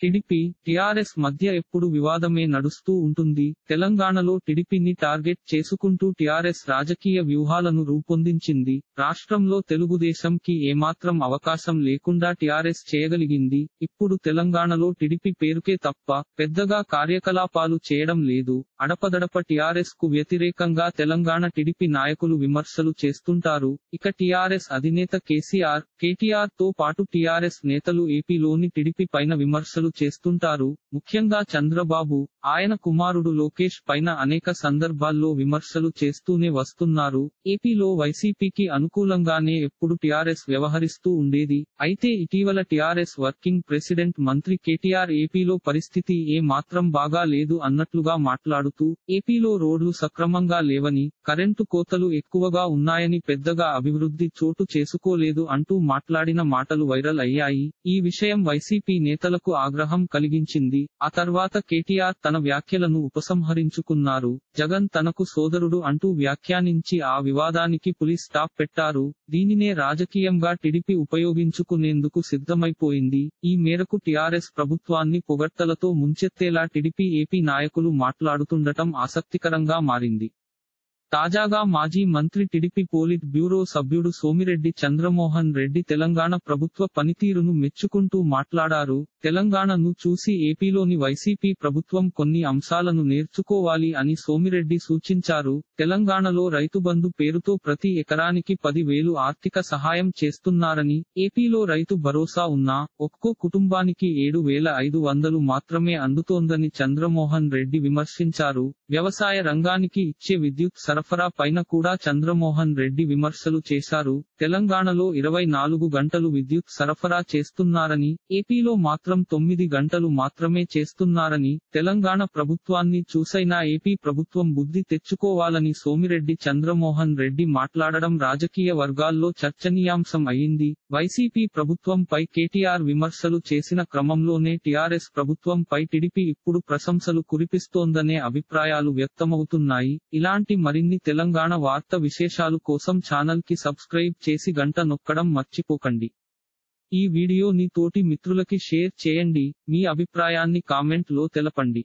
TDP TRS మధ్య ఎప్పుడు వివాదమే నడుస్తూ ఉంటుంది. తెలంగాణలో టిడిపిని టార్గెట్ చేసుకుంటూ టిఆర్ఎస్ రాజకీయ వ్యూహాలను రూపొందించింది. రాష్ట్రంలో తెలుగుదేశం కి ఏమాత్రం అవకాశం లేకుండా టిఆర్ఎస్ చేయగలిగింది. ఇప్పుడు తెలంగాణలో టిడిపి పేరుకే తప్ప పెద్దగా కార్యకలాపాలు చేయడం లేదు. అడపదడప టిఆర్ఎస్కు వ్యతిరేకంగా తెలంగాణ టిడిపి నాయకులు విమర్శలు చేస్తుంటారు. ఇక టిఆర్ఎస్ అధినేత కేసీఆర్ కేటీఆర్తో పాటు టిఆర్ఎస్ నేతలు ఏపీలోని టిడిపి పైన విమర్శలు చేస్తుంటారు. ముఖ్యంగా చంద్రబాబు ఆయన కుమారుడు లోకేష్ పైన అనేక సందర్భాల్లో విమర్శలు చేస్తూనే వస్తున్నారు. ఏపీలో వైసీపీకి అనుకూలంగానే ఎప్పుడు టీఆర్ఎస్ వ్యవహరిస్తూ ఉండేది. అయితే ఇటీవల టిఆర్ఎస్ వర్కింగ్ ప్రెసిడెంట్ మంత్రి కేటీఆర్ ఏపీలో పరిస్థితి ఏ మాత్రం బాగా లేదు అన్నట్లుగా మాట్లాడుతూ ఏపీలో రోడ్లు సక్రమంగా లేవని కరెంటు కోతలు ఎక్కువగా ఉన్నాయని పెద్దగా అభివృద్ధి చోటు చేసుకోలేదు అంటూ మాట్లాడిన మాటలు వైరల్ అయ్యాయి. ఈ విషయం వైసీపీ నేతలకు ఆగ్రహం కలిగించింది. ఆ తర్వాత కేటీఆర్ తన వ్యాఖ్యలను ఉపసంహరించుకున్నారు. జగన్ తనకు సోదరుడు అంటూ వ్యాఖ్యానించి ఆ వివాదానికి పులిస్ స్టాప్ పెట్టారు. దీనినే రాజకీయంగా టిడిపి ఉపయోగించుకునేందుకు సిద్ధమైపోయింది. ఈ మేరకు టిఆర్ఎస్ ప్రభుత్వాన్ని పొగడ్తలతో ముంచెత్తేలా టిడిపి ఏపీ నాయకులు మాట్లాడుతుండటం ఆసక్తికరంగా మారింది. తాజాగా మాజీ మంత్రి టిడిపి పోలిట్ బ్యూరో సభ్యుడు సోమిరెడ్డి చంద్రమోహన్ రెడ్డి తెలంగాణ ప్రభుత్వ పనితీరును మెచ్చుకుంటూ మాట్లాడారు. తెలంగాణను చూసి ఏపీలోని వైసీపీ ప్రభుత్వం కొన్ని అంశాలను నేర్చుకోవాలి అని సోమిరెడ్డి సూచించారు. తెలంగాణలో రైతు బంధు పేరుతో ప్రతి ఎకరానికి పది వేలు ఆర్థిక సహాయం చేస్తున్నారని ఏపీలో రైతు భరోసా ఉన్నా ఒక్కో కుటుంబానికి ఏడు వేల ఐదు వందలు మాత్రమే అందుతోందని చంద్రమోహన్ రెడ్డి విమర్శించారు. వ్యవసాయ రంగానికి ఇచ్చే విద్యుత్ సరఫరా సరఫరా పైన కూడా చంద్రమోహన్ రెడ్డి విమర్శలు చేశారు. తెలంగాణలో ఇరవై నాలుగు గంటలు విద్యుత్ సరఫరా చేస్తున్నారని ఏపీలో మాత్రం తొమ్మిది గంటలు మాత్రమే చేస్తున్నారని తెలంగాణ ప్రభుత్వాన్ని చూసైనా ఏపీ ప్రభుత్వం బుద్ధి తెచ్చుకోవాలని సోమిరెడ్డి చంద్రమోహన్ రెడ్డి మాట్లాడడం రాజకీయ వర్గాల్లో చర్చనీయాంశం అయింది. వైసీపీ ప్రభుత్వంపై కేటీఆర్ విమర్శలు చేసిన క్రమంలోనే టీఆర్ఎస్ ప్రభుత్వంపై టిడిపి ఇప్పుడు ప్రశంసలు కురిపిస్తోందనే అభిప్రాయాలు వ్యక్తమవుతున్నాయి. ఇలాంటి మరిన్ని తెలంగాణ వార్త విశేషాలు కోసం ఛానల్కి సబ్స్క్రైబ్ చేసి గంట నొక్కడం మర్చిపోకండి. ఈ వీడియోని తోటి మిత్రులకి షేర్ చేయండి మీ అభిప్రాయాన్ని కామెంట్లో తెలపండి.